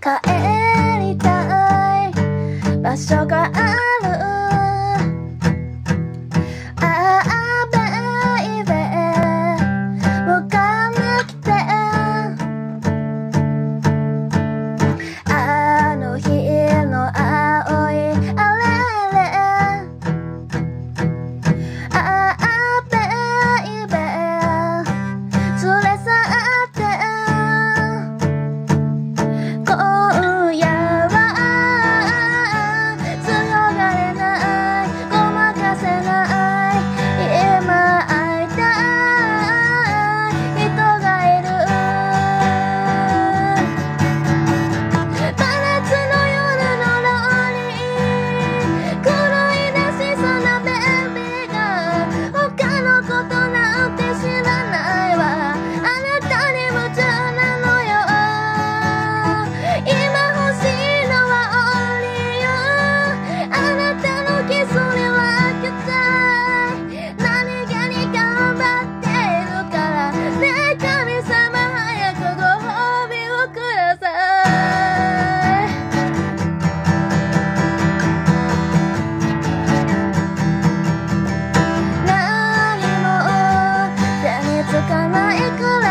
帰りたい。場所がある甘い顔